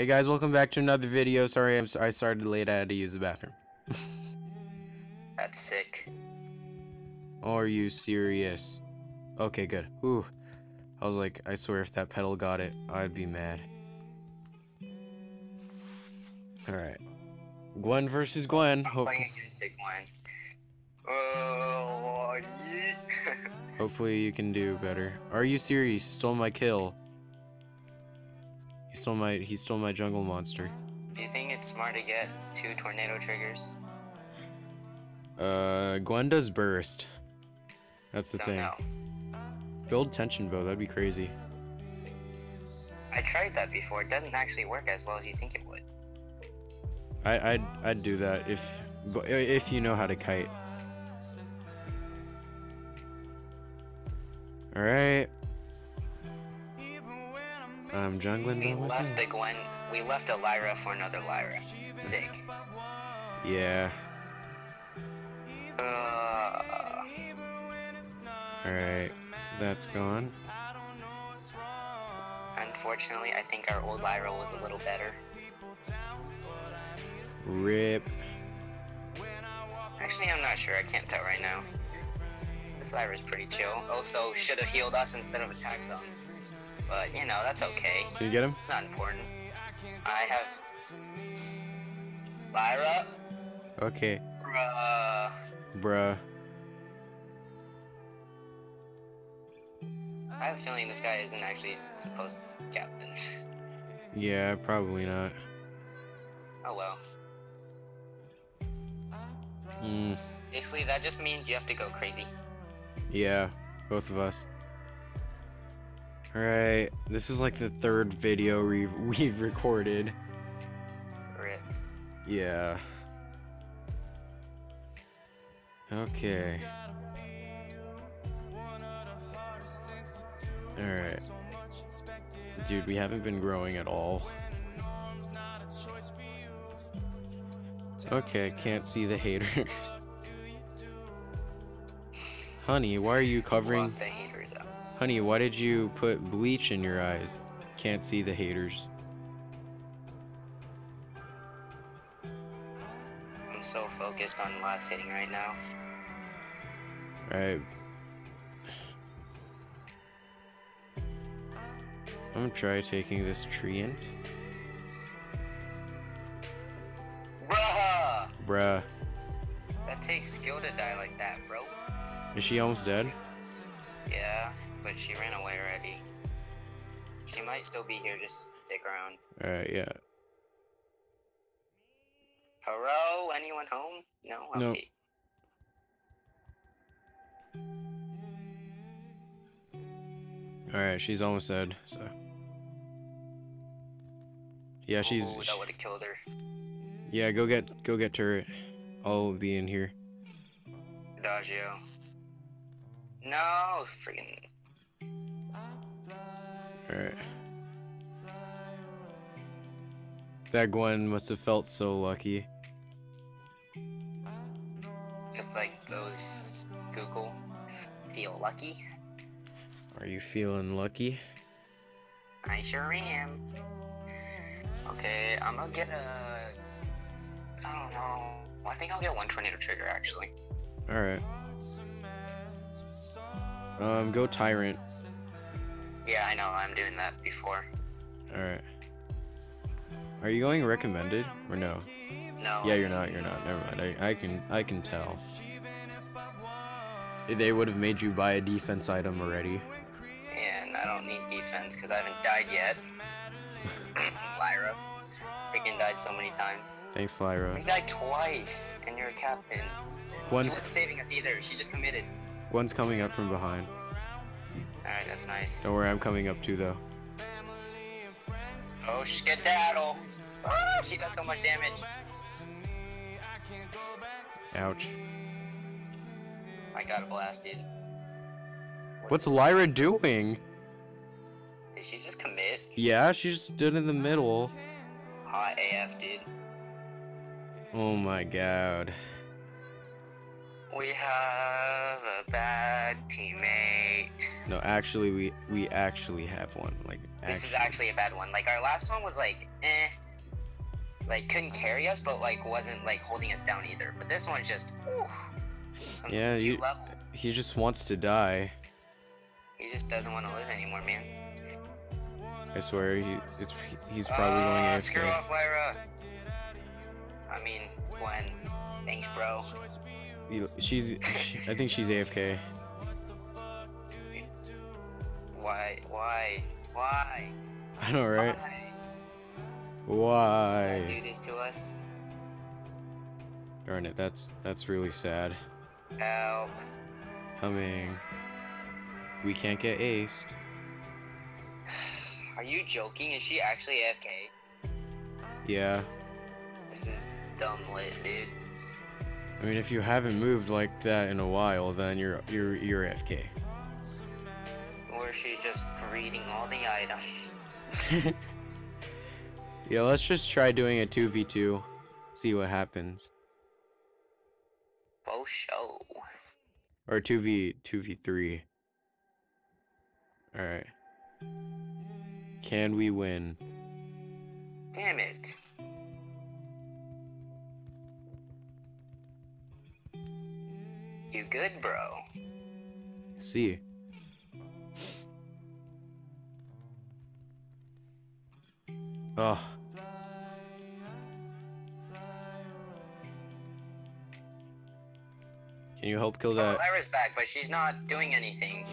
Hey guys, welcome back to another video. Sorry, I'm, I started late. I had to use the bathroom. That's sick. Are you serious? Okay, good. Ooh. I was like, I swear if that Petal got it, I'd be mad. Alright. Gwen versus Gwen. I'm playing against Gwen. Oh, yeah. hopefully you can do better. Are you serious? Stole my kill. He stole my he stole my jungle monster. Do you think it's smart to get two tornado triggers? Uh Gwenda's burst. That's the so thing. no. Build tension bow, that'd be crazy. I tried that before. It doesn't actually work as well as you think it would. I, I'd I'd do that if but if you know how to kite. All right. I'm jungling We left the Gwen. We left a Lyra for another Lyra. Sick. Yeah. Uh, All right. That's gone. unfortunately, I think our old Lyra was a little better. Rip. Actually, I'm not sure. I can't tell right now. This Lyra's pretty chill. Also, should have healed us instead of attacked them. But, you know, that's okay. Can you get him? It's not important. I have Lyra. Okay. Bruh. Bruh. I have a feeling this guy isn't actually supposed to be captain. Yeah, probably not. oh well. Mm, Basically, that just means you have to go crazy. yeah, both of us. Alright, this is like the third video we've, we've recorded. Rip. Yeah. Okay. Alright. Dude, we haven't been growing at all. Okay, can't see the haters. Honey, why are you covering... Honey, why did you put bleach in your eyes? Can't see the haters. I'm so focused on last hitting right now. Alright. I'm gonna try taking this tree in. Bruh! Bruh. That takes skill to die like that, bro. Is she almost dead? Yeah, but she ran away already. She might still be here, just stick around. Alright, yeah. Hello? Anyone home? No? No. Okay. Alright, she's almost dead, so. Yeah, she's. That would have killed her. Yeah, go get go get turret. I'll be in here. Adagio. No, freaking. Alright. That Gwen must have felt so lucky. Just like those Google. Feel lucky? Are you feeling lucky? I sure am. Okay, I'm gonna get a. I don't know. I think I'll get one tornado trigger actually. Alright. Um, go Tyrant. Yeah, I know. I'm doing that before. Alright. Are you going recommended or no? No. Yeah, you're not. You're not. Never mind. I, I can I can tell. They would have made you buy a defense item already. And I don't need defense because I haven't died yet. Lyra. Freaking died so many times. Thanks, Lyra. You died twice, and you're a captain. She wasn't saving us either. She just committed. Gwen's coming up from behind. Alright, that's nice. Don't worry, I'm coming up too though. Oh, skedaddle. Ah, she does so much damage. Ouch. I got blasted. What's Lyra doing? Did she just commit? Yeah, she just stood in the middle. Hot AF, dude. Oh my god. We have a bad teammate. No, actually, we we actually have one. Like, This is actually. a bad one. Like our last one was like, eh, like couldn't carry us, but like wasn't like holding us down either. But this one's just, whew, Yeah, you-. He just wants to die. He just doesn't want to live anymore, man. I swear, he it's he's probably going Ah, AFK. Screw off, Lyra. I mean, Gwen. Thanks, bro. She's, she, I think she's AFK. Why? Why? Why? I know, right? Why? Why? do this to us? Darn it, that's that's really sad. Help. Coming. We can't get aced. Are you joking? Is she actually AFK? Yeah. This is dumb lit, dude. I mean, if you haven't moved like that in a while, then you're you're you're AFK. Or is she just reading all the items? yeah, let's just try doing a 2v2. See what happens. Faux show. Or 2v 2v3. Alright. Can we win? Damn it. You good, bro? See. Oh. Can you help kill Oh, that? Lyra's back, but she's not doing anything.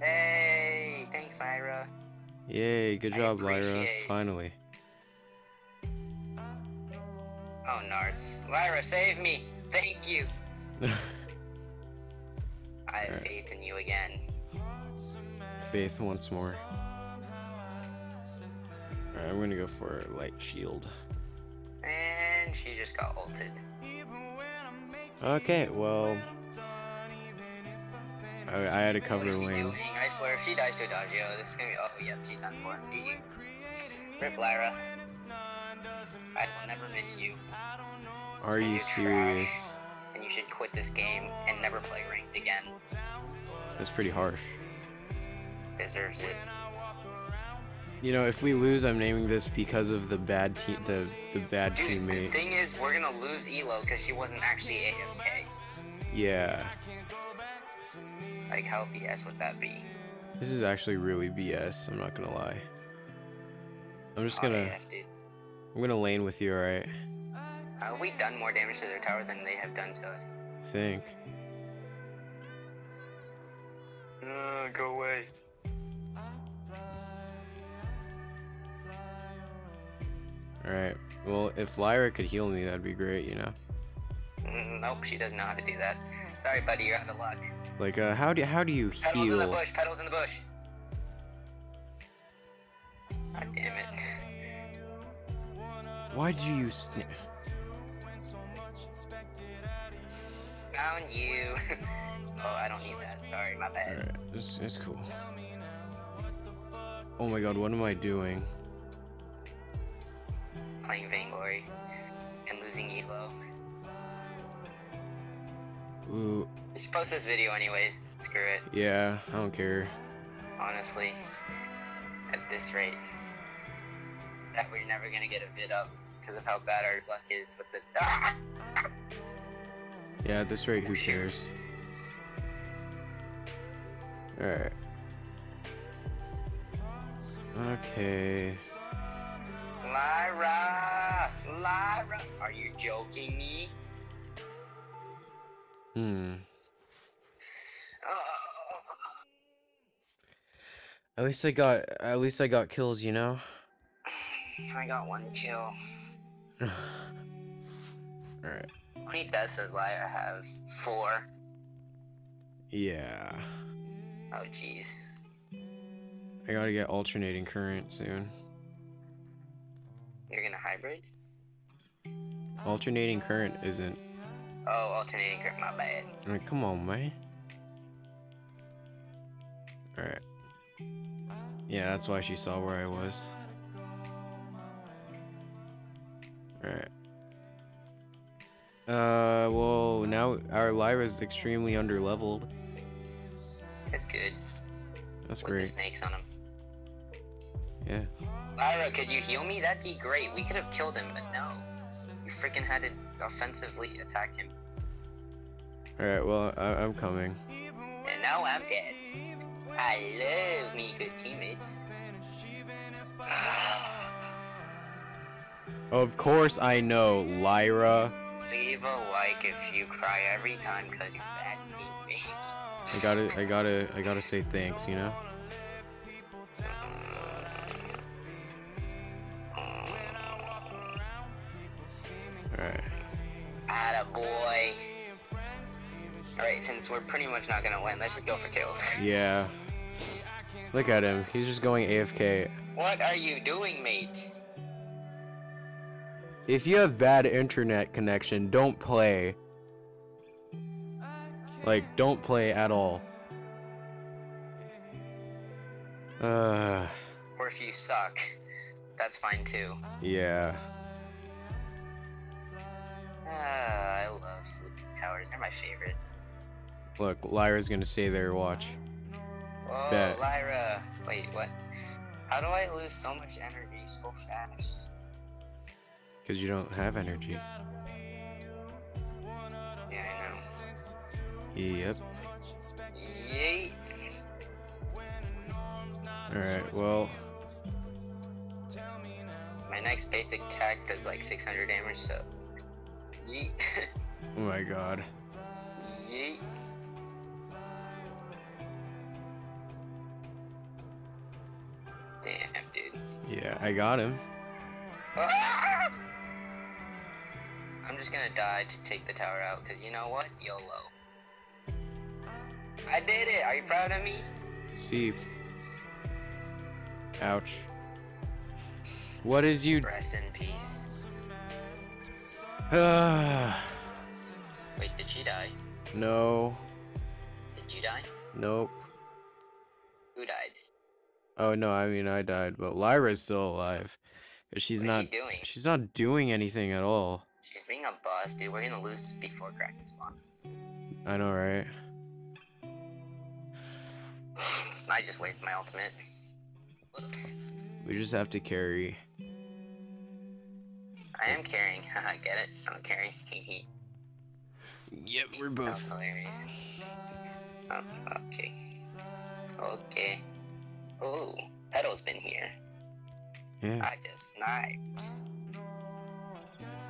Hey, thanks, Lyra. Yay, good job, Lyra. Finally. Oh, Nards. Lyra, save me. Thank you. I have Alright. faith in you again. Faith once more. Alright, I'm gonna go for light shield. And she just got ulted. Okay, well. I, I had to cover lane. doing? I swear, if she dies to Adagio, this is gonna be. Oh, yeah, she's done for. GG. Rip Lyra. I will never miss you, Are you You're trash. serious? and you should quit this game and never play ranked again. That's pretty harsh. Deserves it. You know, if we lose, I'm naming this because of the bad team, the the bad Dude, the thing is, we're gonna lose Elo because she wasn't actually AFK. Yeah, Like, how BS would that be? this is actually really BS. I'm not gonna lie. I'm just Oh, gonna, AF. I'm gonna lane with you, alright? Have we done more damage to their tower than they have done to us? Think. Uh, go away. Alright. Well, if Lyra could heal me, that'd be great. You know. Mm, nope, she doesn't know how to do that. Sorry, buddy, you're out of luck. Like, uh, how do how do you heal? Petals in the bush, petals in the bush. God damn it. Why did you use? Found you. oh, I don't need that. Sorry, my bad. Alright, it's it's cool. Oh my god, what am I doing? Playing Vainglory and losing Elo. Ooh, We should post this video anyways. Screw it. yeah, I don't care. honestly, at this rate. That we're never gonna get a vid up because of how bad our luck is with the. Ah! Yeah, at this rate, who cares? Alright. Okay. Lyra! Lyra! Are you joking me? Hmm. Oh, At least I got at least I got kills, you know? I got one kill. Alright. How many deaths does Lyra have? Four. Yeah. Oh jeez. I gotta get alternating current soon. You're gonna hybrid? Alternating current isn't. Oh, alternating current, my bad. Come on, man. Alright. Yeah, that's why she saw where I was. Alright. Uh, well, now our Lyra's extremely underleveled. That's good. That's with the great. snakes on him. Yeah. Lyra, could you heal me? That'd be great. We could have killed him, but no. You freaking had to offensively attack him. Alright, well, I I'm coming. And now I'm dead. I love me good teammates. Of course I know, Lyra. Leave a like if you cry every time because you're bad teammates. I gotta, I gotta, I gotta say thanks, you know? Alright. Atta boy. Alright, since we're pretty much not gonna win, let's just go for kills. Yeah. Look at him. He's just going AFK. what are you doing, mate? If you have bad internet connection, don't play. Like, don't play at all. Uh, Or if you suck, that's fine too. yeah. Ah, I love Fluke Towers. They're my favorite. Look, Lyra's gonna stay there, watch. Oh, Bet. Lyra. Wait, what? How do I lose so much energy so fast? Because you don't have energy. Yeah, I know. Yep. Yeet. Alright, well, My next basic attack does like 600 damage, so. Yeet. oh my god. Yeet. Damn, dude. Yeah, I got him. Ah! I'm just gonna die to take the tower out, because you know what? YOLO. I did it! Are you proud of me? See. Ouch. What is you. Rest in peace. Wait, did she die? no. Did you die? Nope. Who died? Oh no, I mean I died, but Lyra's still alive. She's What not. she doing? She's not doing anything at all. She's being a boss, dude. We're gonna lose before Kraken spawn. I know, right? I just wasted my ultimate. Whoops. We just have to carry. I am carrying. Haha, get it? I'm carrying. Yep, we're both. hilarious. Oh, okay. Okay. Oh, Petal's been here. Yeah. I just sniped.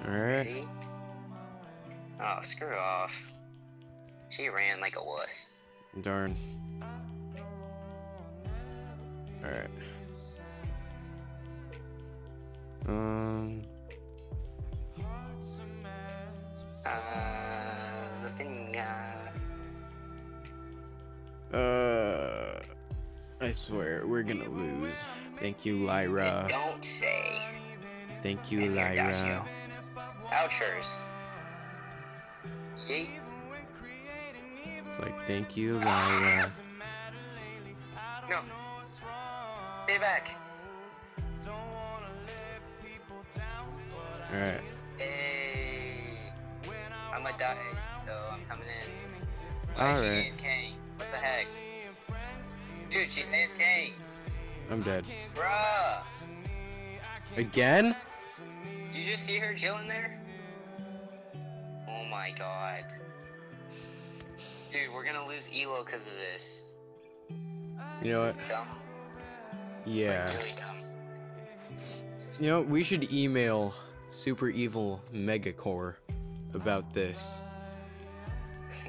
All right. Ready? Oh, screw off. She ran like a wuss. Darn. All right. Um. Swear we're gonna lose. Thank you, Lyra. Don't say. Thank you, And Lyra. Ouchers. Yeet. It's like thank you, Lyra. No. Stay back. All right. Hey. I'ma die, so I'm coming in. Why is she Alright. What the heck? Dude, she's AFK. I'm dead. Bruh. Again? Did you just see her chilling there? Oh my god. Dude, we're gonna lose Elo because of this. You know this what? is dumb. Yeah. Like, really dumb. You know, we should email Super Evil Megacorp about this.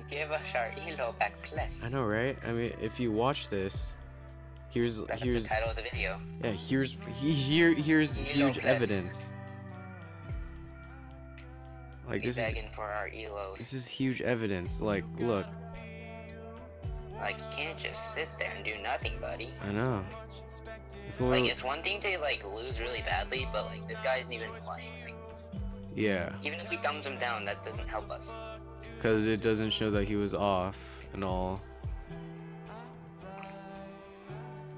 Give us our Elo back, please. I know, right? I mean, if you watch this, here's That's here's the title of the video. yeah, here's here here's Elo huge plus. evidence. Like this is for our Elos. this is huge evidence. Like, look, Like, you can't just sit there and do nothing, buddy. I know. It's Like, it's one thing to, like, lose really badly, but, like, this guy isn't even playing. Like, yeah, even if he thumbs him down, that doesn't help us. Because it doesn't show that he was off and all,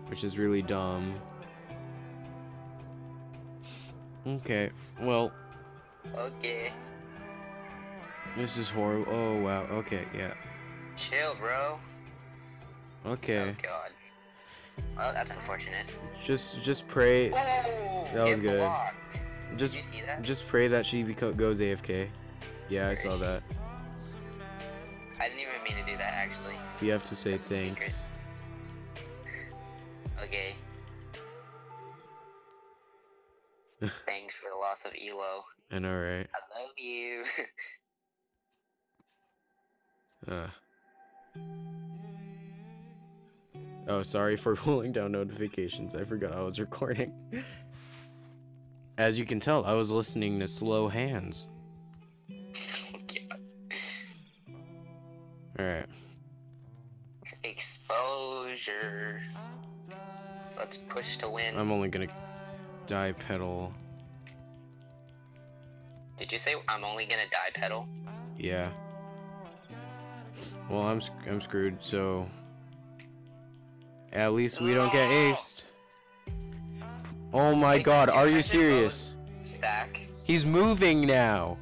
which is really dumb. Okay, well, Okay. this is horrible. Oh wow. Okay, yeah. Chill, bro. Okay. Oh, God. Well, that's unfortunate. Just just pray That was good. blocked. Did just you see that? just pray that she goes AFK. Yeah, I saw that. Actually. You have to say That's thanks. Okay. Thanks for the loss of Elo. And alright. I love you. Uh. Oh, sorry for pulling down notifications. I forgot I was recording. As you can tell, I was listening to Slow Hands. Okay. Alright. Exposure. Let's push to win. I'm only gonna die pedal. Did you say I'm only gonna die pedal? Yeah. Well, I'm I'm screwed. So at least we don't get aced. Oh my Wait, God! Are you serious? Stack. He's moving now.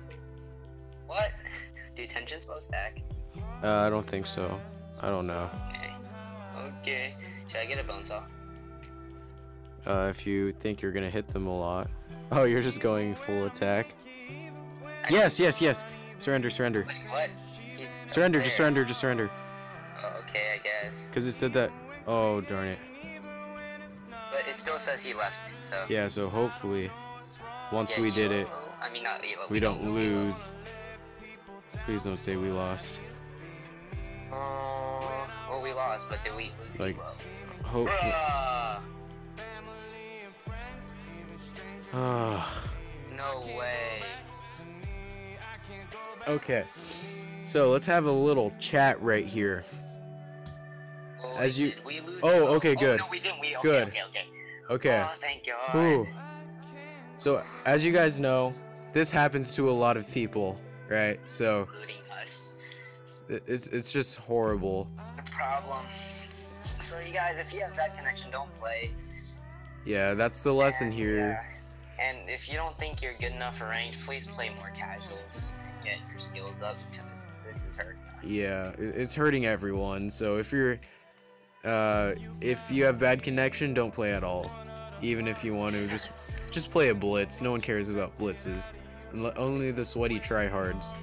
What? Do Tension Bows stack? Uh, I don't think so. I don't know. Okay. Okay. Should I get a Bonesaw? Uh, if you think you're gonna hit them a lot. Oh, you're just going full attack. Yes, yes, yes. Surrender, surrender. Wait, what? He's Surrender, just surrender, just surrender. Oh, okay, I guess. Cause it said that. Oh darn it. But it still says he left, so. Yeah. So hopefully, once Yeah, we did it, I mean, not Elo. we don't Elo. lose. Please don't say we lost. Uh, well, we lost, but did we lose Like- Elo? Hopefully. Bruh! Ah. No way. okay. So let's have a little chat right here. Well, As you- Did we lose Oh, okay, good. no, we didn't. We, okay, Good. Okay, okay. Okay. Oh, thank God. Ooh. So as you guys know, this happens to a lot of people, right? So Including it's it's just horrible. The problem. So, you guys, if you have bad connection, don't play. Yeah, that's the lesson And, here. yeah. And if you don't think you're good enough for ranked, please play more casuals. and Get your skills up because this is hurting us. Yeah, it's hurting everyone. So if you're, uh, if you have bad connection, don't play at all. Even if you want to, just just play a blitz. No one cares about blitzes. Only the sweaty tryhards.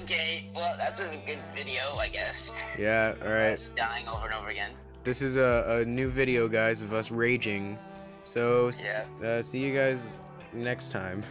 Okay, well, that's a good video, I guess. Yeah, all right. Us dying over and over again. This is a, a new video, guys, of us raging. So, Yeah. uh, see you guys next time.